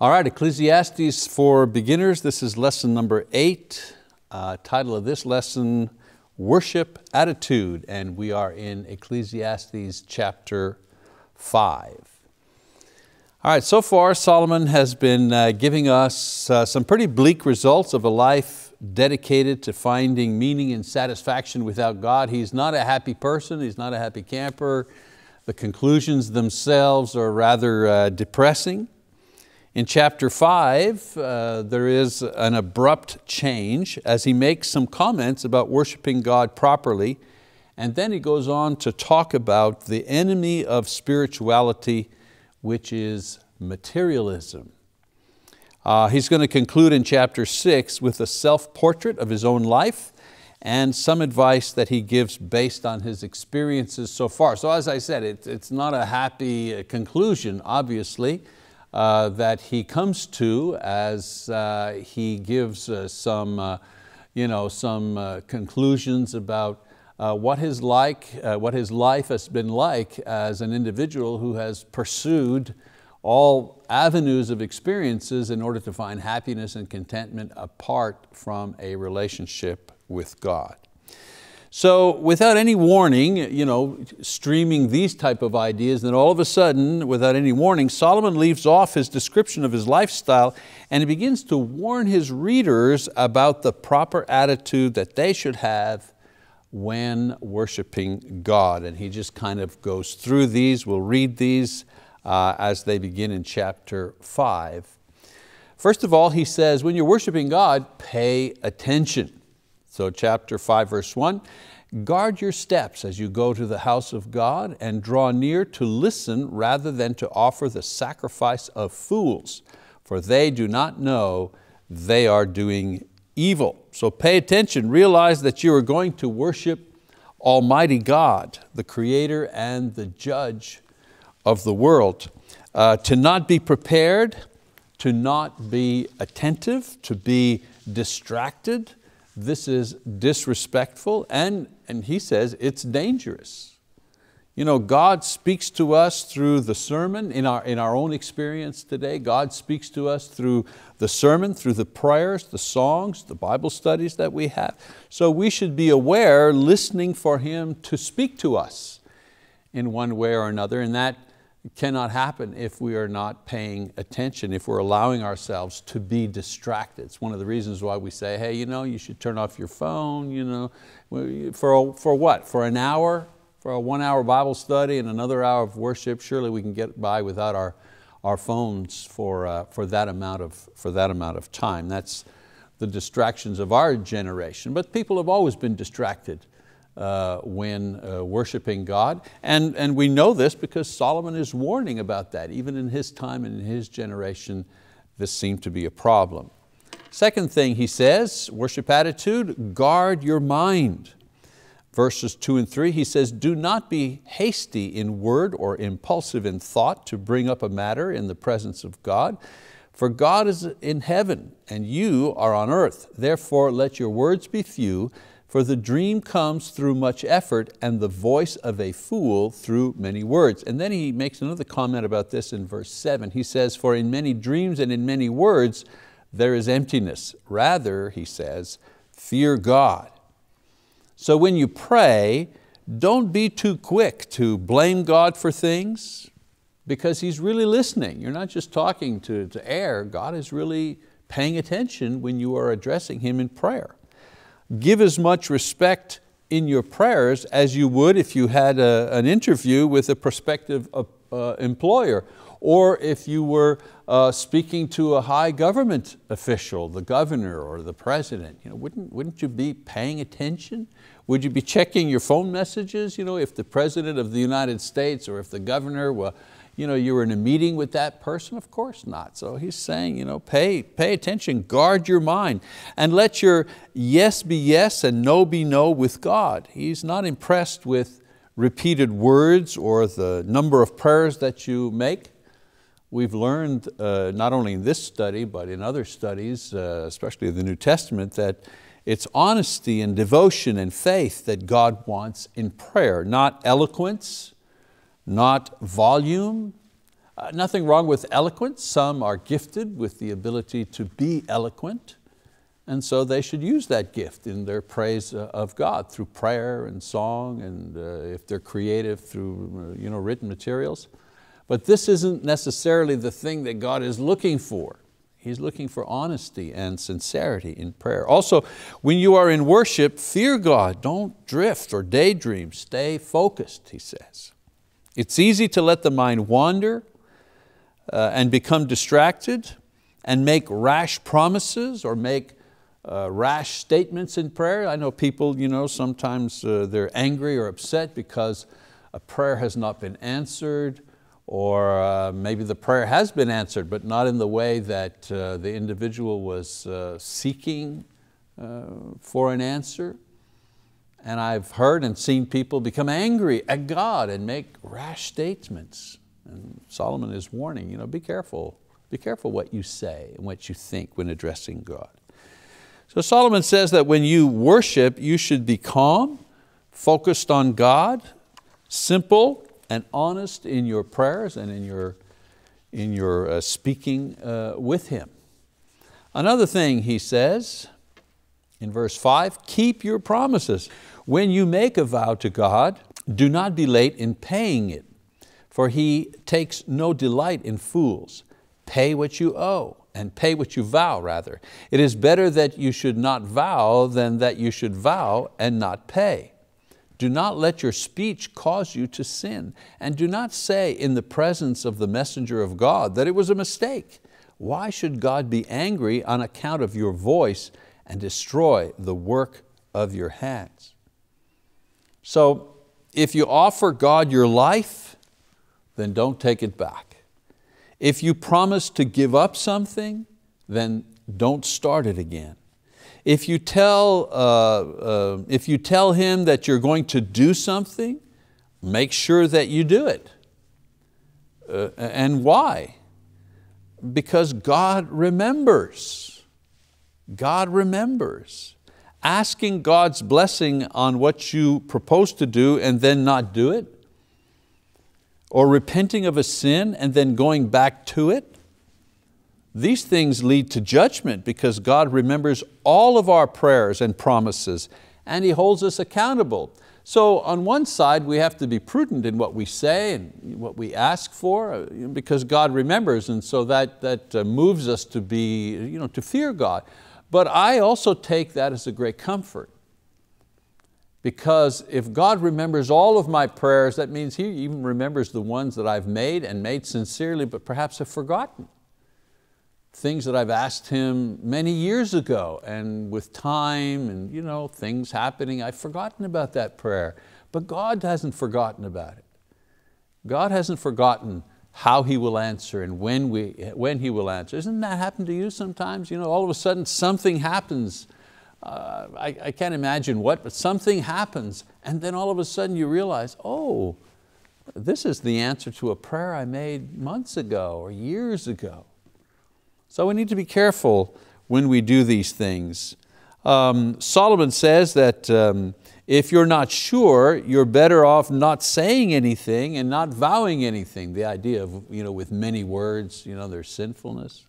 All right, Ecclesiastes for beginners. This is lesson number eight. Uh, title of this lesson, Worship Attitude. And we are in Ecclesiastes chapter five. All right, so far Solomon has been uh, giving us uh, some pretty bleak results of a life dedicated to finding meaning and satisfaction without God. He's not a happy person, he's not a happy camper. The conclusions themselves are rather uh, depressing. In chapter five, uh, there is an abrupt change as he makes some comments about worshiping God properly, and then he goes on to talk about the enemy of spirituality, which is materialism. Uh, he's going to conclude in chapter six with a self-portrait of his own life and some advice that he gives based on his experiences so far. So as I said, it, it's not a happy uh, conclusion, obviously, uh, that he comes to as uh, he gives uh, some, uh, you know, some uh, conclusions about what, his like, what his life has been like as an individual who has pursued all avenues of experiences in order to find happiness and contentment apart from a relationship with God. So without any warning, you know, streaming these type of ideas, then all of a sudden, without any warning, Solomon leaves off his description of his lifestyle and he begins to warn his readers about the proper attitude that they should have when worshiping God. And he just kind of goes through these. We'll read these uh, as they begin in chapter five. First of all, he says, when you're worshiping God, pay attention. So chapter 5 verse 1, guard your steps as you go to the house of God and draw near to listen rather than to offer the sacrifice of fools, for they do not know they are doing evil. So pay attention, realize that you are going to worship Almighty God, the creator and the judge of the world. Uh, to not be prepared, to not be attentive, to be distracted, this is disrespectful and, and he says it's dangerous. You know, God speaks to us through the sermon in our, in our own experience today. God speaks to us through the sermon, through the prayers, the songs, the Bible studies that we have. So we should be aware, listening for Him to speak to us in one way or another, and that cannot happen if we are not paying attention, if we're allowing ourselves to be distracted. It's one of the reasons why we say, hey, you, know, you should turn off your phone, you know, for, a, for what? For an hour? For a one hour Bible study and another hour of worship, surely we can get by without our, our phones for, uh, for, that amount of, for that amount of time. That's the distractions of our generation. But people have always been distracted uh, when uh, worshiping God. And, and we know this because Solomon is warning about that. Even in his time and in his generation, this seemed to be a problem. Second thing he says, worship attitude, guard your mind. Verses two and three, he says, do not be hasty in word or impulsive in thought to bring up a matter in the presence of God. For God is in heaven and you are on earth. Therefore let your words be few for the dream comes through much effort and the voice of a fool through many words. And then he makes another comment about this in verse seven. He says, for in many dreams and in many words, there is emptiness. Rather, he says, fear God. So when you pray, don't be too quick to blame God for things because He's really listening. You're not just talking to, to air, God is really paying attention when you are addressing Him in prayer give as much respect in your prayers as you would if you had a, an interview with a prospective uh, uh, employer or if you were uh, speaking to a high government official, the governor or the president. You know, wouldn't, wouldn't you be paying attention? Would you be checking your phone messages? You know, if the president of the United States or if the governor were you know, you were in a meeting with that person? Of course not. So he's saying, you know, pay, pay attention, guard your mind, and let your yes be yes and no be no with God. He's not impressed with repeated words or the number of prayers that you make. We've learned, uh, not only in this study, but in other studies, uh, especially the New Testament, that it's honesty and devotion and faith that God wants in prayer, not eloquence, not volume, Uh, nothing wrong with eloquence. Some are gifted with the ability to be eloquent. And so they should use that gift in their praise uh, of God through prayer and song and uh, if they're creative through uh, you know, written materials. But this isn't necessarily the thing that God is looking for. He's looking for honesty and sincerity in prayer. Also, when you are in worship, fear God. Don't drift or daydream. Stay focused, he says. It's easy to let the mind wander uh, and become distracted and make rash promises or make uh, rash statements in prayer. I know people, you know, sometimes uh, they're angry or upset because a prayer has not been answered or uh, maybe the prayer has been answered but not in the way that uh, the individual was uh, seeking uh, for an answer. And I've heard and seen people become angry at God and make rash statements. And Solomon is warning, you know, be careful, be careful what you say and what you think when addressing God. So Solomon says that when you worship, you should be calm, focused on God, simple and honest in your prayers and in your, in your uh, speaking uh, with Him. Another thing he says in verse five, keep your promises. When you make a vow to God, do not be late in paying it, for He takes no delight in fools. Pay what you owe and pay what you vow rather. It is better that you should not vow than that you should vow and not pay. Do not let your speech cause you to sin, and do not say in the presence of the messenger of God that it was a mistake. Why should God be angry on account of your voice and destroy the work of your hands? So if you offer God your life, then don't take it back. If you promise to give up something, then don't start it again. If you tell, uh, uh, if you tell him that you're going to do something, make sure that you do it. Uh, and why? Because God remembers. God remembers. Asking God's blessing on what you propose to do and then not do it, or repenting of a sin and then going back to it, these things lead to judgment because God remembers all of our prayers and promises and He holds us accountable. So on one side, we have to be prudent in what we say and what we ask for uh, because God remembers and so that, that uh, moves us to, be, you know, to fear God. But I also take that as a great comfort because if God remembers all of my prayers, that means He even remembers the ones that I've made and made sincerely, but perhaps have forgotten. Things that I've asked Him many years ago, and with time and you know, things happening, I've forgotten about that prayer. But God hasn't forgotten about it. God hasn't forgotten how He will answer and when, we, when He will answer. Isn't that happen to you sometimes? You know, all of a sudden something happens uh, I, I can't imagine what, but something happens and then all of a sudden you realize, oh, this is the answer to a prayer I made months ago or years ago. So we need to be careful when we do these things. Um, Solomon says that um, if you're not sure, you're better off not saying anything and not vowing anything. The idea of you know, with many words, you know, there's sinfulness.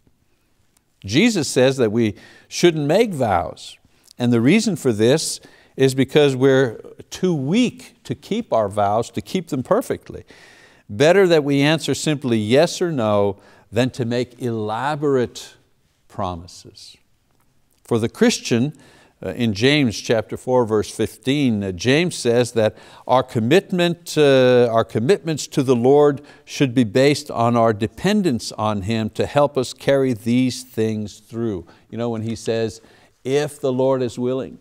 Jesus says that we shouldn't make vows. And the reason for this is because we're too weak to keep our vows, to keep them perfectly. Better that we answer simply yes or no than to make elaborate promises. For the Christian, in James chapter 4, verse 15, uh, James says that our, commitment, uh, our commitments to the Lord should be based on our dependence on Him to help us carry these things through. You know, when he says, if the Lord is willing.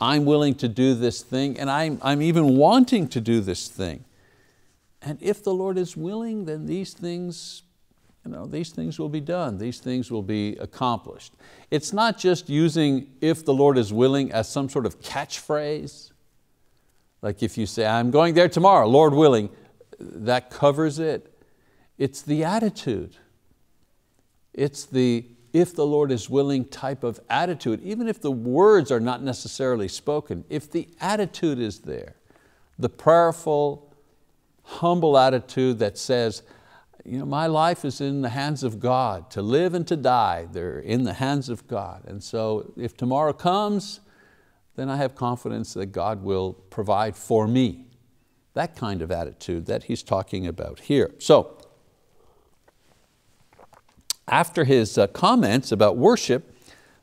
I'm willing to do this thing and I'm, I'm even wanting to do this thing. And if the Lord is willing, then these things, you know, these things will be done, these things will be accomplished. It's not just using if the Lord is willing as some sort of catchphrase. Like if you say, I'm going there tomorrow, Lord willing, that covers it. It's the attitude. It's the if the Lord is willing type of attitude, even if the words are not necessarily spoken, if the attitude is there, the prayerful, humble attitude that says, you know, my life is in the hands of God. To live and to die, they're in the hands of God. And so if tomorrow comes, then I have confidence that God will provide for me. That kind of attitude that he's talking about here. So, after his uh, comments about worship,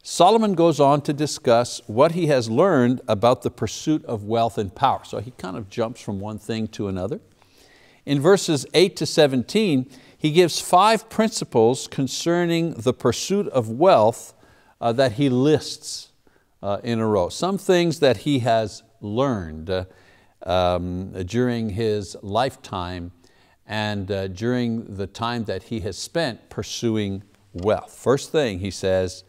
Solomon goes on to discuss what he has learned about the pursuit of wealth and power. So he kind of jumps from one thing to another. In verses 8 to 17, he gives five principles concerning the pursuit of wealth uh, that he lists uh, in a row. Some things that he has learned uh, um, during his lifetime and uh, during the time that he has spent pursuing wealth. First thing he says,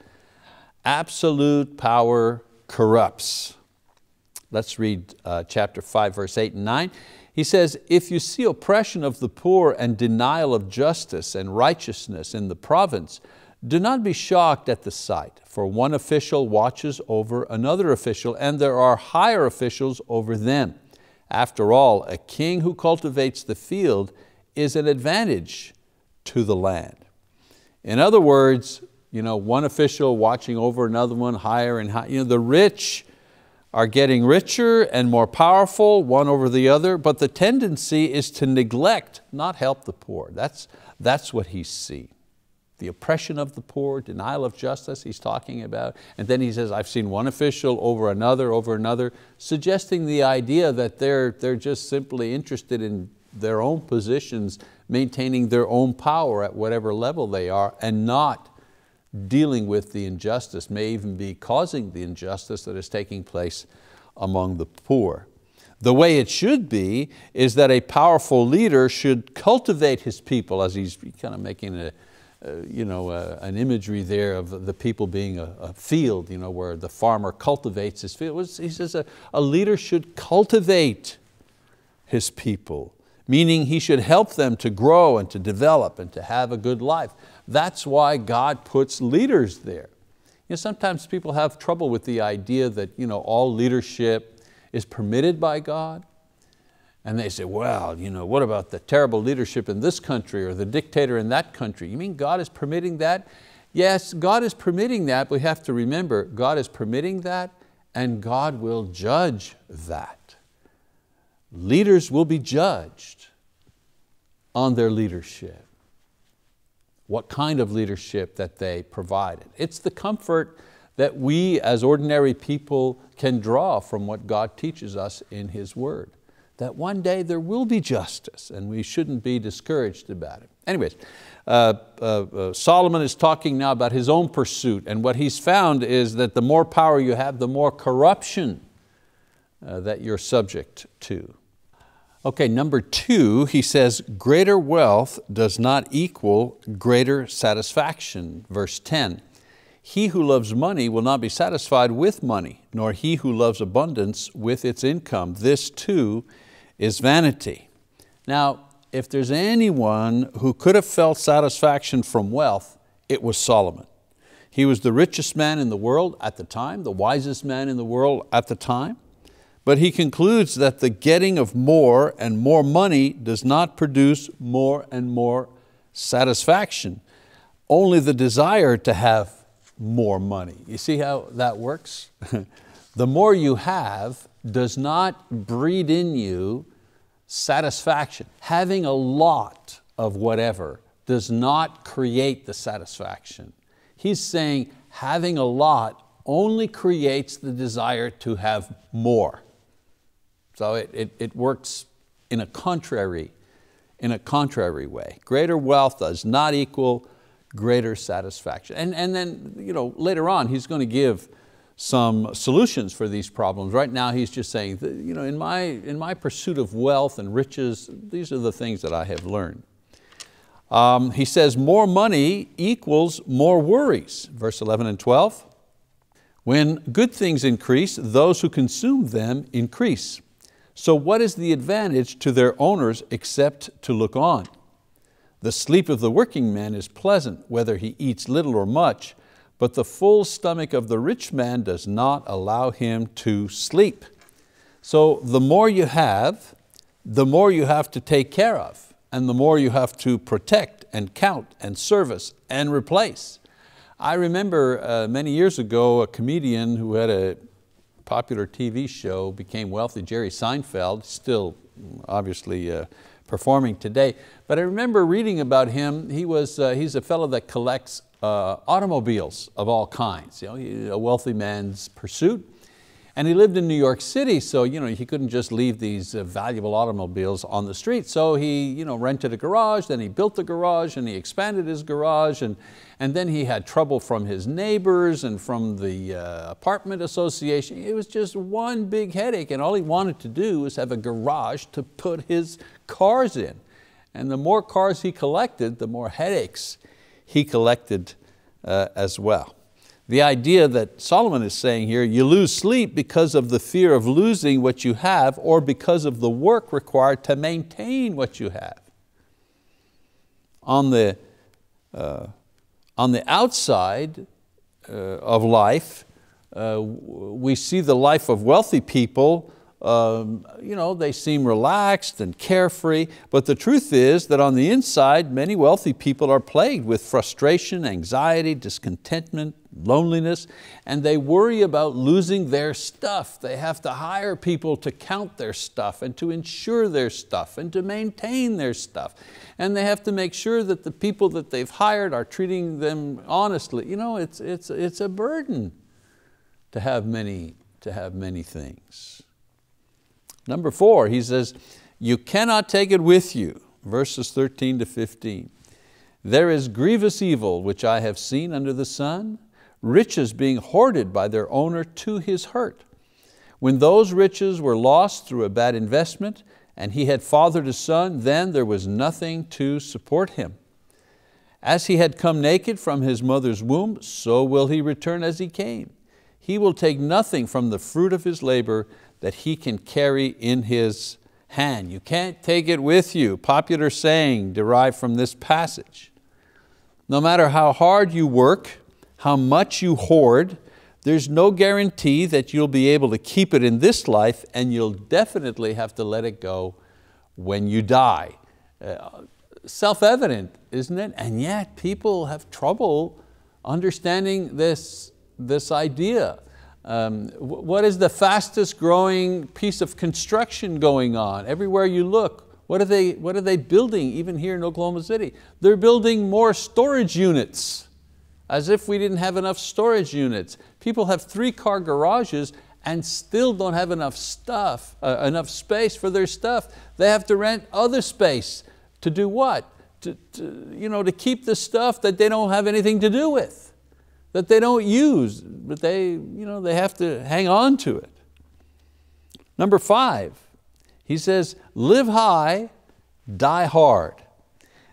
absolute power corrupts. Let's read uh, chapter 5, verse 8 and 9. He says, if you see oppression of the poor and denial of justice and righteousness in the province, do not be shocked at the sight, for one official watches over another official and there are higher officials over them. After all, a king who cultivates the field is an advantage to the land. In other words, you know, one official watching over another one higher and higher. You know, the rich are getting richer and more powerful, one over the other, but the tendency is to neglect, not help the poor. That's, that's what he's seeing. The oppression of the poor, denial of justice he's talking about. And then he says, I've seen one official over another, over another, suggesting the idea that they're, they're just simply interested in their own positions, maintaining their own power at whatever level they are, and not dealing with the injustice, may even be causing the injustice that is taking place among the poor. The way it should be is that a powerful leader should cultivate his people, as he's kind of making a, you know, an imagery there of the people being a, a, field, you know, where the farmer cultivates his field. He says a, a leader should cultivate his people, meaning he should help them to grow and to develop and to have a good life. That's why God puts leaders there. You know, sometimes people have trouble with the idea that you know, all leadership is permitted by God. And they say, well, you know, what about the terrible leadership in this country or the dictator in that country? You mean God is permitting that? Yes, God is permitting that, but we have to remember God is permitting that and God will judge that. Leaders will be judged on their leadership what kind of leadership that they provided. It's the comfort that we as ordinary people can draw from what God teaches us in His word. That one day there will be justice and we shouldn't be discouraged about it. Anyways, uh, uh, uh, Solomon is talking now about his own pursuit and what he's found is that the more power you have, the more corruption uh, that you're subject to. Okay, number two, he says, greater wealth does not equal greater satisfaction. Verse 10, he who loves money will not be satisfied with money, nor he who loves abundance with its income. This too is vanity. Now, if there's anyone who could have felt satisfaction from wealth, it was Solomon. He was the richest man in the world at the time, the wisest man in the world at the time. But he concludes that the getting of more and more money does not produce more and more satisfaction. Only the desire to have more money. You see how that works? the more you have does not breed in you satisfaction. Having a lot of whatever does not create the satisfaction. He's saying having a lot only creates the desire to have more. So it, it, it works in a contrary, in a contrary way. Greater wealth does not equal greater satisfaction. And, and then you know, later on he's going to give some solutions for these problems. Right now he's just saying, you know, in, my, in my pursuit of wealth and riches, these are the things that I have learned. Um, he says more money equals more worries, verse 11 and 12. When good things increase, those who consume them increase. So what is the advantage to their owners except to look on? The sleep of the working man is pleasant, whether he eats little or much, but the full stomach of the rich man does not allow him to sleep. So the more you have, the more you have to take care of. and the more you have to protect and count and service and replace. I remember uh, many years ago a comedian who had a popular TV show became wealthy, Jerry Seinfeld, still obviously uh, performing today. But I remember reading about him, he was, uh, he's a fellow that collects uh, automobiles of all kinds, you know, a wealthy man's pursuit. And he lived in New York City, so you know, he couldn't just leave these uh, valuable automobiles on the street. So he you know, rented a garage, then he built a garage and he expanded his garage and, and then he had trouble from his neighbors and from the uh, apartment association. It was just one big headache and all he wanted to do was have a garage to put his cars in. And the more cars he collected, the more headaches he collected uh, as well. The idea that Solomon is saying here, you lose sleep because of the fear of losing what you have or because of the work required to maintain what you have. On the, uh, on the outside uh, of life, uh, we see the life of wealthy people um, you know, they seem relaxed and carefree, but the truth is that on the inside, many wealthy people are plagued with frustration, anxiety, discontentment, loneliness, and they worry about losing their stuff. They have to hire people to count their stuff and to insure their stuff and to maintain their stuff. And they have to make sure that the people that they've hired are treating them honestly. You know, it's, it's, it's a burden to have many, to have many things. Number four, he says, you cannot take it with you, verses 13 to 15. There is grievous evil which I have seen under the sun, riches being hoarded by their owner to his hurt. When those riches were lost through a bad investment, and he had fathered a son, then there was nothing to support him. As he had come naked from his mother's womb, so will he return as he came. He will take nothing from the fruit of his labor, that he can carry in his hand. You can't take it with you. Popular saying derived from this passage. No matter how hard you work, how much you hoard, there's no guarantee that you'll be able to keep it in this life and you'll definitely have to let it go when you die. Uh, Self-evident, isn't it? And yet people have trouble understanding this, this idea. Um, what is the fastest growing piece of construction going on? Everywhere you look, what are, they, what are they building even here in Oklahoma City? They're building more storage units, as if we didn't have enough storage units. People have three car garages and still don't have enough stuff, uh, enough space for their stuff. They have to rent other space to do what? To, to, you know, to keep the stuff that they don't have anything to do with that they don't use, but they, you know, they have to hang on to it. Number five, he says, live high, die hard.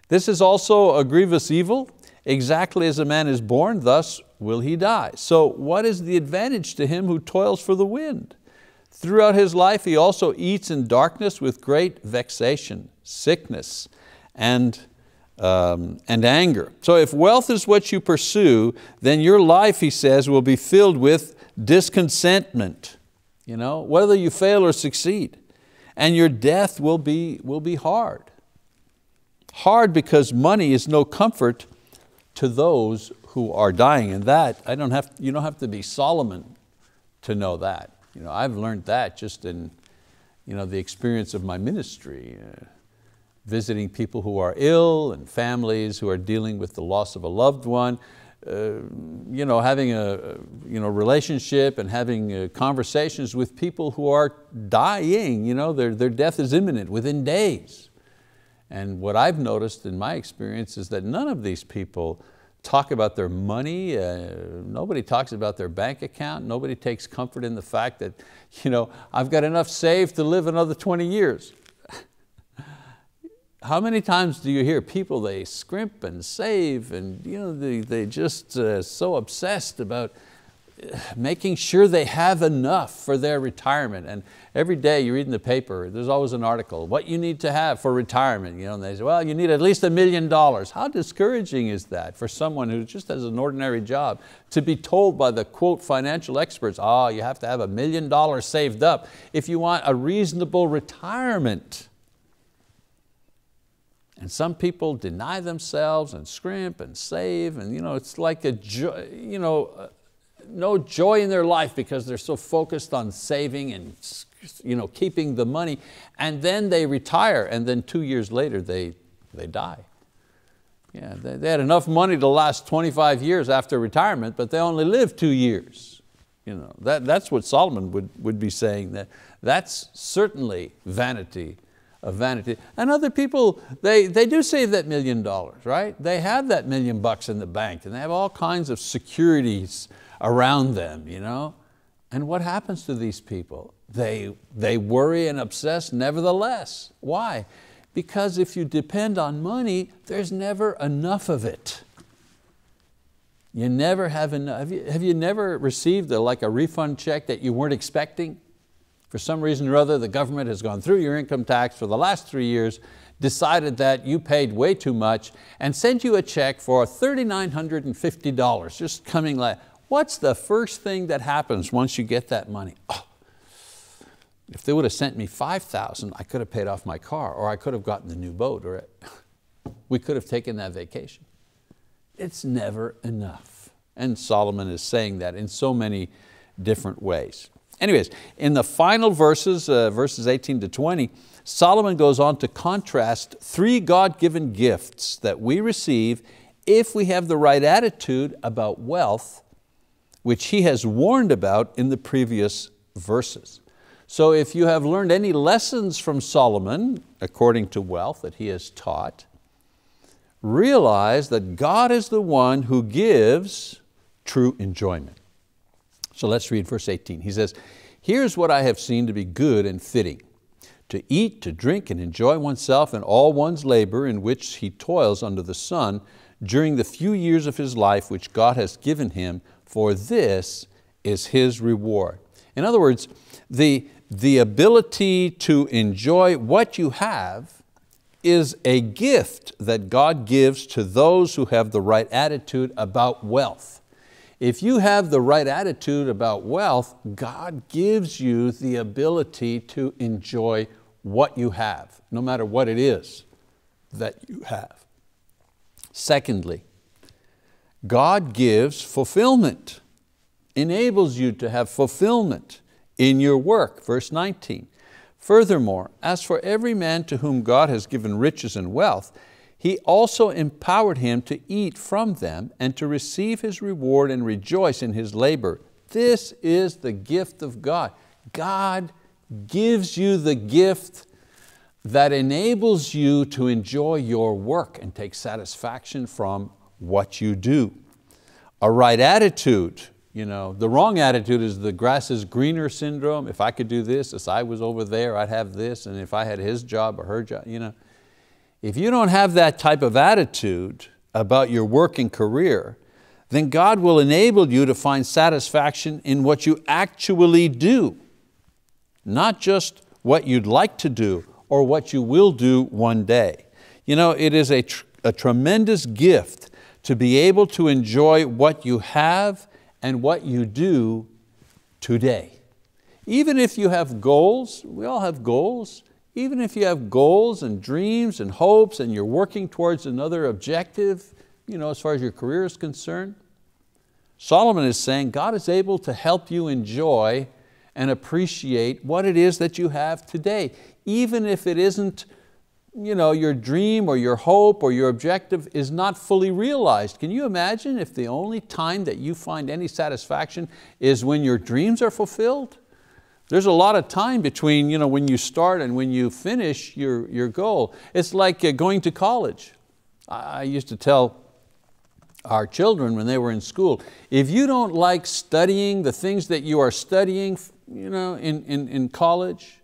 This is also a grievous evil. Exactly as a man is born, thus will he die. So what is the advantage to him who toils for the wind? Throughout his life he also eats in darkness with great vexation, sickness, and um, and anger. So if wealth is what you pursue, then your life, he says, will be filled with discontentment, you know, whether you fail or succeed. And your death will be, will be hard. Hard because money is no comfort to those who are dying. And that, I don't have, you don't have to be Solomon to know that. You know, I've learned that just in you know, the experience of my ministry. Uh, visiting people who are ill and families who are dealing with the loss of a loved one, uh, you know, having a you know, relationship and having uh, conversations with people who are dying, you know, their, their death is imminent within days. And what I've noticed in my experience is that none of these people talk about their money, uh, nobody talks about their bank account, nobody takes comfort in the fact that you know, I've got enough saved to live another 20 years how many times do you hear people, they scrimp and save and you know, they, they just uh, so obsessed about uh, making sure they have enough for their retirement. And every day you read in the paper, there's always an article, what you need to have for retirement. You know, and they say, well, you need at least a million dollars. How discouraging is that for someone who just has an ordinary job to be told by the quote financial experts, oh, you have to have a million dollars saved up if you want a reasonable retirement. And some people deny themselves and scrimp and save and you know, it's like a, jo you know, uh, no joy in their life because they're so focused on saving and you know, keeping the money. And then they retire and then two years later they, they die. Yeah, they, they had enough money to last 25 years after retirement, but they only lived two years. You know, that, that's what Solomon would, would be saying. That that's certainly vanity of vanity. And other people, they, they do save that million dollars, right? They have that million bucks in the bank and they have all kinds of securities around them, you know? And what happens to these people? They, they worry and obsess nevertheless. Why? Because if you depend on money, there's never enough of it. You never have enough. Have you, have you never received a, like a refund check that you weren't expecting? For some reason or other, the government has gone through your income tax for the last three years, decided that you paid way too much, and sent you a check for $3,950, just coming like, what's the first thing that happens once you get that money? Oh, if they would have sent me 5,000, I could have paid off my car or I could have gotten the new boat or we could have taken that vacation. It's never enough. And Solomon is saying that in so many different ways. Anyways, in the final verses, uh, verses 18 to 20, Solomon goes on to contrast three God-given gifts that we receive if we have the right attitude about wealth, which he has warned about in the previous verses. So if you have learned any lessons from Solomon, according to wealth that he has taught, realize that God is the one who gives true enjoyment. So let's read verse 18. He says, here's what I have seen to be good and fitting, to eat, to drink, and enjoy oneself and all one's labor in which he toils under the sun during the few years of his life which God has given him, for this is his reward. In other words, the, the ability to enjoy what you have is a gift that God gives to those who have the right attitude about wealth. If you have the right attitude about wealth, God gives you the ability to enjoy what you have, no matter what it is that you have. Secondly, God gives fulfillment, enables you to have fulfillment in your work, verse 19. Furthermore, as for every man to whom God has given riches and wealth, He also empowered him to eat from them and to receive his reward and rejoice in his labor. This is the gift of God. God gives you the gift that enables you to enjoy your work and take satisfaction from what you do. A right attitude you know, the wrong attitude is the grass is greener syndrome. If I could do this, if I was over there, I'd have this, and if I had his job or her job, you know. If you don't have that type of attitude about your working career, then God will enable you to find satisfaction in what you actually do, not just what you'd like to do or what you will do one day. You know, it is a, tr a tremendous gift to be able to enjoy what you have and what you do today. Even if you have goals, we all have goals, even if you have goals and dreams and hopes and you're working towards another objective, you know, as far as your career is concerned, Solomon is saying God is able to help you enjoy and appreciate what it is that you have today, even if it isn't you know, your dream or your hope or your objective is not fully realized. Can you imagine if the only time that you find any satisfaction is when your dreams are fulfilled? There's a lot of time between you know, when you start and when you finish your, your goal. It's like uh, going to college. I used to tell our children when they were in school, if you don't like studying the things that you are studying you know, in, in, in college,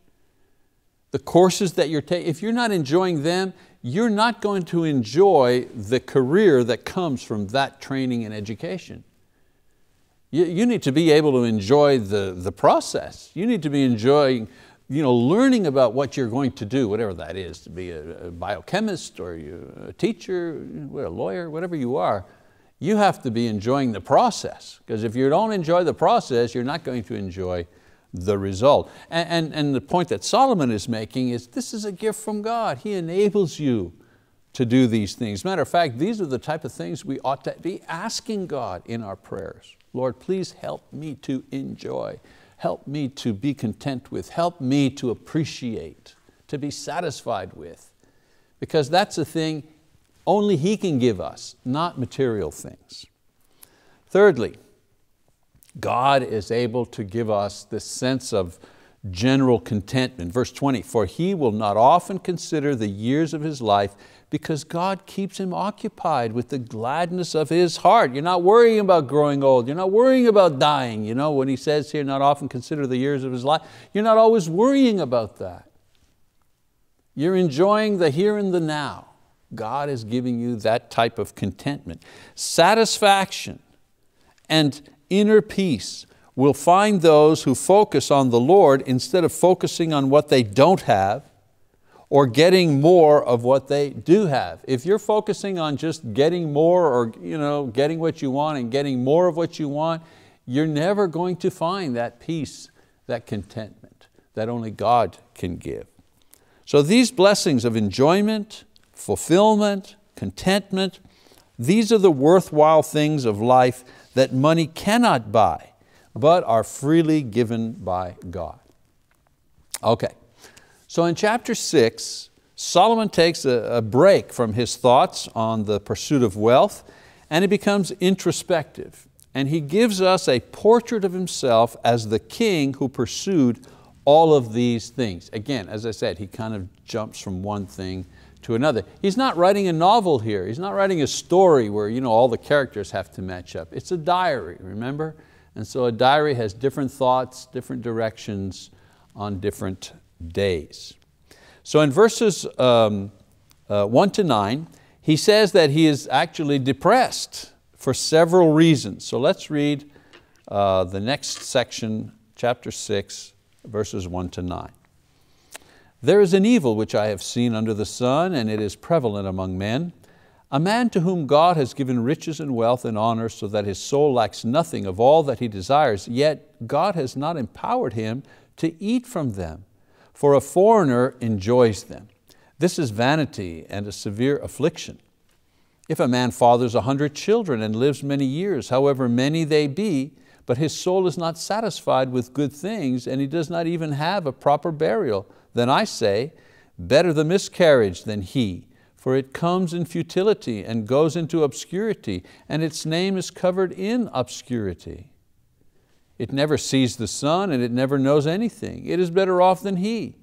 the courses that you're taking, if you're not enjoying them, you're not going to enjoy the career that comes from that training and education. You, you need to be able to enjoy the, the process. You need to be enjoying you know, learning about what you're going to do, whatever that is, to be a, a biochemist or a teacher, a lawyer, whatever you are, you have to be enjoying the process. Because if you don't enjoy the process, you're not going to enjoy the result. And, and, and the point that Solomon is making is this is a gift from God. He enables you to do these things. Matter of fact, these are the type of things we ought to be asking God in our prayers. Lord, please help me to enjoy. Help me to be content with. Help me to appreciate, to be satisfied with. Because that's a thing only He can give us, not material things. Thirdly, God is able to give us this sense of general contentment. Verse 20, for he will not often consider the years of his life because God keeps him occupied with the gladness of his heart. You're not worrying about growing old. You're not worrying about dying. You know, when he says here, not often consider the years of his life, you're not always worrying about that. You're enjoying the here and the now. God is giving you that type of contentment. Satisfaction and inner peace will find those who focus on the Lord instead of focusing on what they don't have or getting more of what they do have. If you're focusing on just getting more or you know, getting what you want and getting more of what you want, you're never going to find that peace, that contentment that only God can give. So these blessings of enjoyment, fulfillment, contentment, these are the worthwhile things of life that money cannot buy but are freely given by God. Okay, so in chapter six, Solomon takes a, a break from his thoughts on the pursuit of wealth and he becomes introspective. And he gives us a portrait of himself as the king who pursued all of these things. Again, as I said, he kind of jumps from one thing to another. He's not writing a novel here. He's not writing a story where you know, all the characters have to match up. It's a diary, remember? And so a diary has different thoughts, different directions on different days. So in verses um, uh, one to nine, he says that he is actually depressed for several reasons. So let's read uh, the next section, chapter six, verses one to nine. There is an evil which I have seen under the sun, and it is prevalent among men, a man to whom God has given riches and wealth and honor so that his soul lacks nothing of all that he desires, yet God has not empowered him to eat from them, for a foreigner enjoys them. This is vanity and a severe affliction. If a man fathers a hundred children and lives many years, however many they be, but his soul is not satisfied with good things and he does not even have a proper burial, then I say, better the miscarriage than he for it comes in futility and goes into obscurity, and its name is covered in obscurity. It never sees the sun and it never knows anything. It is better off than he.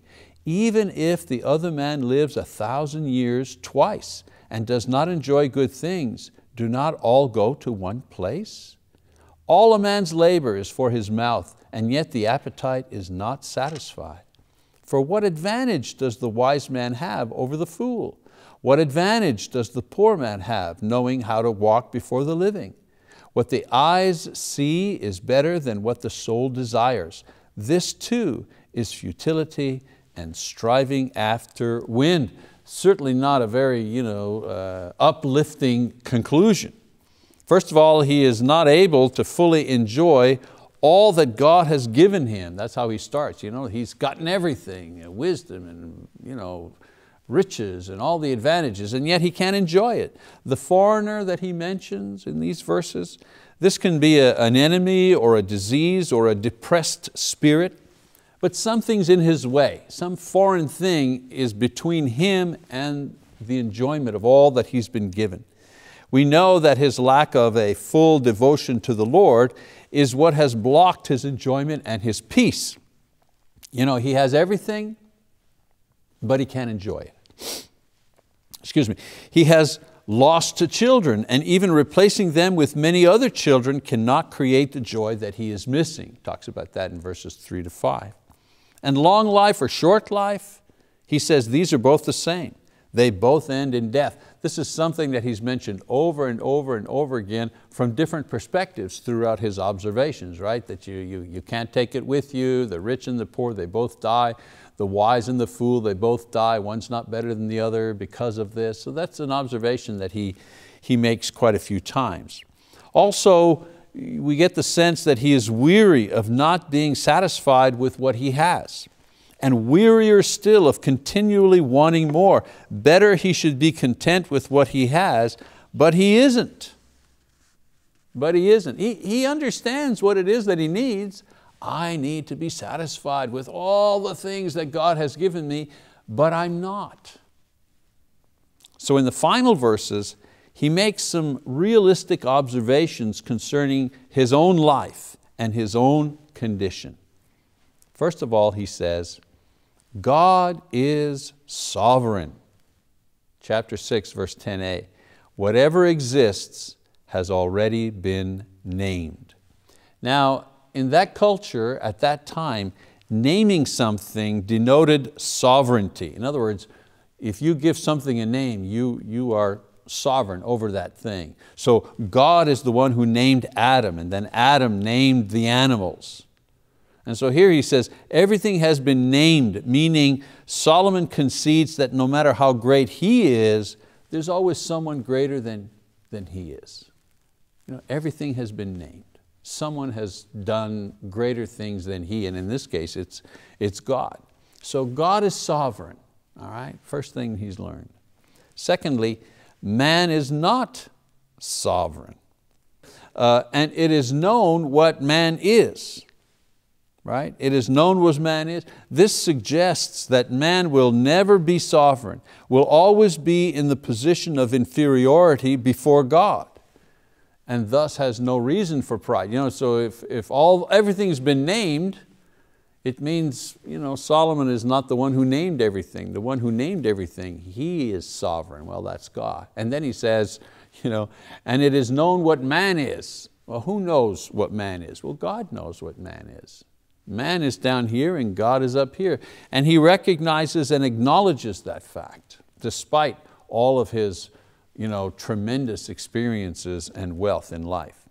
Even if the other man lives a thousand years twice and does not enjoy good things, do not all go to one place? All a man's labor is for his mouth, and yet the appetite is not satisfied. For what advantage does the wise man have over the fool? What advantage does the poor man have knowing how to walk before the living? What the eyes see is better than what the soul desires. This too is futility and striving after wind. Certainly not a very you know, uh, uplifting conclusion. First of all, he is not able to fully enjoy all that God has given him. That's how he starts. You know, he's gotten everything, wisdom and you know, riches and all the advantages, and yet he can't enjoy it. The foreigner that he mentions in these verses, this can be a, an enemy or a disease or a depressed spirit, but something's in his way. Some foreign thing is between him and the enjoyment of all that he's been given. We know that his lack of a full devotion to the Lord is what has blocked his enjoyment and his peace. You know, he has everything, but he can't enjoy it. Excuse me. He has lost two children and even replacing them with many other children cannot create the joy that he is missing. Talks about that in verses three to five. And long life or short life, he says these are both the same. They both end in death. This is something that he's mentioned over and over and over again from different perspectives throughout his observations, right? That you, you, you can't take it with you, the rich and the poor, they both die the wise and the fool, they both die, one's not better than the other because of this. So that's an observation that he, he makes quite a few times. Also, we get the sense that he is weary of not being satisfied with what he has. And wearier still of continually wanting more. Better he should be content with what he has, but he isn't. But he isn't. He, he understands what it is that he needs. I need to be satisfied with all the things that God has given me, but I'm not. So in the final verses, he makes some realistic observations concerning his own life and his own condition. First of all, he says, God is sovereign. Chapter 6, verse 10a. Whatever exists has already been named. Now, in that culture, at that time, naming something denoted sovereignty. In other words, if you give something a name, you, you are sovereign over that thing. So God is the one who named Adam, and then Adam named the animals. And so here he says, everything has been named, meaning Solomon concedes that no matter how great he is, there's always someone greater than, than he is. You know, everything has been named. Someone has done greater things than he, and in this case, it's, it's God. So God is sovereign, all right? First thing he's learned. Secondly, man is not sovereign. Uh, and it is known what man is right? It is known what man is. This suggests that man will never be sovereign, will always be in the position of inferiority before God and thus has no reason for pride. You know, so if, if all, everything's been named, it means you know, Solomon is not the one who named everything. The one who named everything, he is sovereign. Well, that's God. And then he says, you know, and it is known what man is. Well, who knows what man is? Well, God knows what man is. Man is down here and God is up here. And he recognizes and acknowledges that fact, despite all of his you know, tremendous experiences and wealth in life.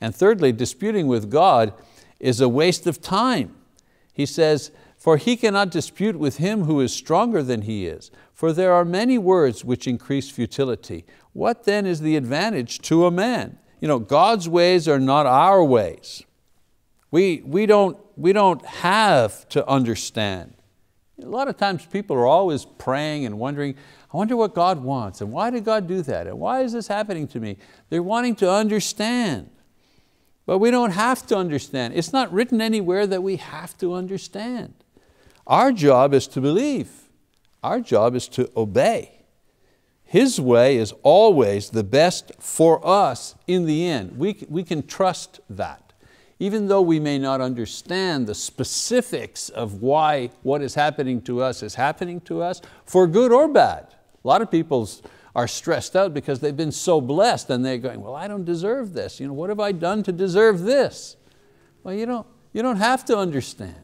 And thirdly, disputing with God is a waste of time. He says, for he cannot dispute with him who is stronger than he is, for there are many words which increase futility. What then is the advantage to a man? You know, God's ways are not our ways. We, we, don't, we don't have to understand. A lot of times people are always praying and wondering, I wonder what God wants and why did God do that and why is this happening to me? They're wanting to understand. But we don't have to understand. It's not written anywhere that we have to understand. Our job is to believe. Our job is to obey. His way is always the best for us in the end. We, we can trust that even though we may not understand the specifics of why what is happening to us is happening to us, for good or bad. A lot of people are stressed out because they've been so blessed and they're going, well, I don't deserve this. You know, what have I done to deserve this? Well, you don't, you don't have to understand.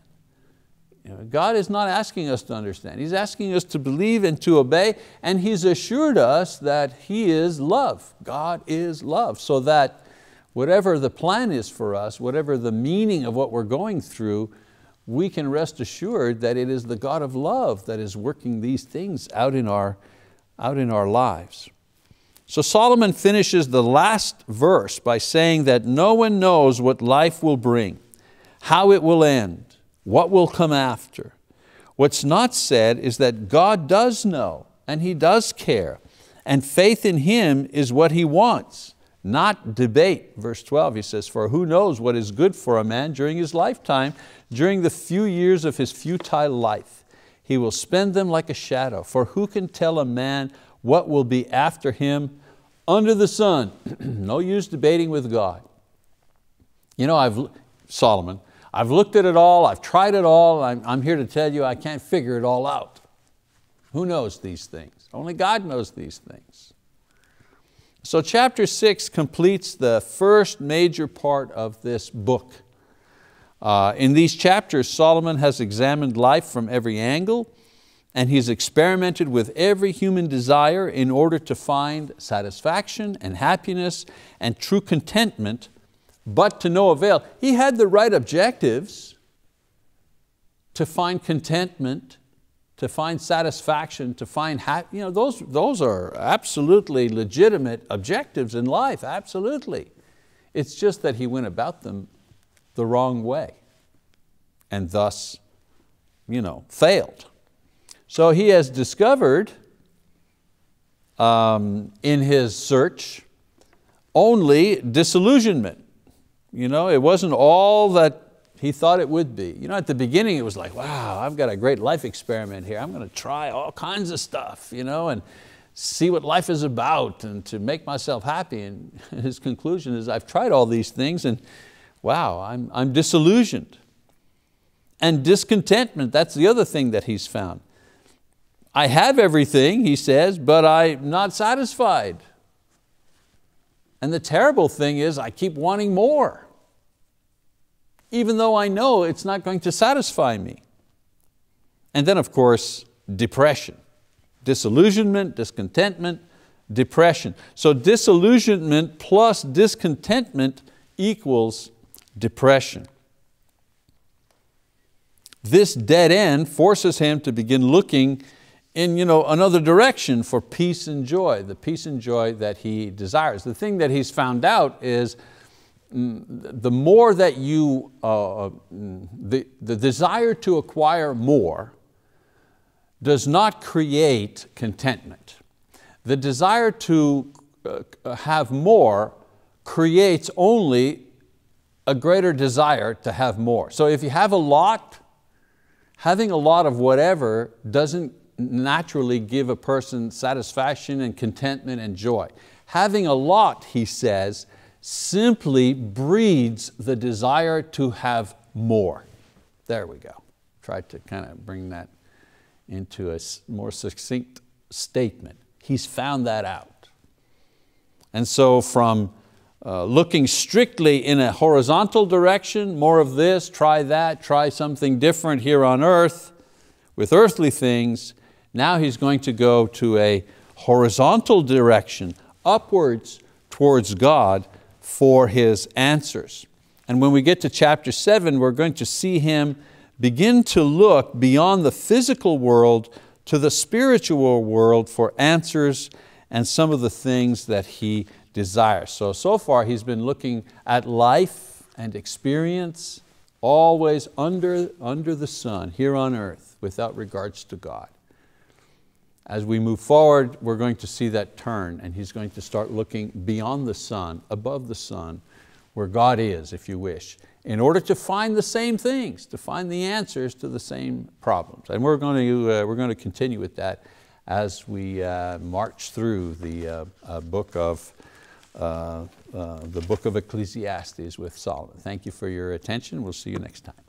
You know, God is not asking us to understand. He's asking us to believe and to obey, and He's assured us that He is love. God is love, so that whatever the plan is for us, whatever the meaning of what we're going through, we can rest assured that it is the God of love that is working these things out in our, out in our lives. So Solomon finishes the last verse by saying that no one knows what life will bring, how it will end, what will come after. What's not said is that God does know and He does care and faith in Him is what He wants not debate. Verse 12, he says, for who knows what is good for a man during his lifetime, during the few years of his futile life. He will spend them like a shadow. For who can tell a man what will be after him under the sun? no use debating with God. You know, I've, Solomon, I've looked at it all, I've tried it all, I'm, I'm here to tell you I can't figure it all out. Who knows these things? Only God knows these things. So chapter six completes the first major part of this book. Uh, in these chapters, Solomon has examined life from every angle and he's experimented with every human desire in order to find satisfaction and happiness and true contentment, but to no avail. He had the right objectives to find contentment to find satisfaction, to find happiness, you know, those, those are absolutely legitimate objectives in life, absolutely. It's just that he went about them the wrong way and thus you know, failed. So he has discovered um, in his search only disillusionment. You know, it wasn't all that he thought it would be. You know, at the beginning it was like, wow, I've got a great life experiment here. I'm going to try all kinds of stuff, you know, and see what life is about and to make myself happy. And his conclusion is, I've tried all these things and wow, I'm, I'm disillusioned. And discontentment, that's the other thing that he's found. I have everything, he says, but I'm not satisfied. And the terrible thing is I keep wanting more, even though I know it's not going to satisfy me. And then of course, depression, disillusionment, discontentment, depression. So disillusionment plus discontentment equals depression. This dead end forces him to begin looking in you know, another direction for peace and joy, the peace and joy that he desires. The thing that he's found out is the more that you, uh, mm, the, the desire to acquire more does not create contentment. The desire to uh, have more creates only a greater desire to have more. So if you have a lot, having a lot of whatever doesn't naturally give a person satisfaction and contentment and joy. Having a lot, he says, simply breeds the desire to have more. There we go. Tried to kind of bring that into a more succinct statement. He's found that out. And so from uh, looking strictly in a horizontal direction, more of this, try that, try something different here on earth with earthly things, now he's going to go to a horizontal direction, upwards towards God for his answers. And when we get to chapter seven, we're going to see him begin to look beyond the physical world to the spiritual world for answers and some of the things that he desires. So, so far he's been looking at life and experience always under, under the sun, here on earth, without regards to God. As we move forward, we're going to see that turn and he's going to start looking beyond the sun, above the sun, where God is, if you wish, in order to find the same things, to find the answers to the same problems. And we're going to, uh, we're going to continue with that as we uh, march through the uh, uh book of uh, uh, the book of Ecclesiastes with Solomon. Thank you for your attention. We'll see you next time.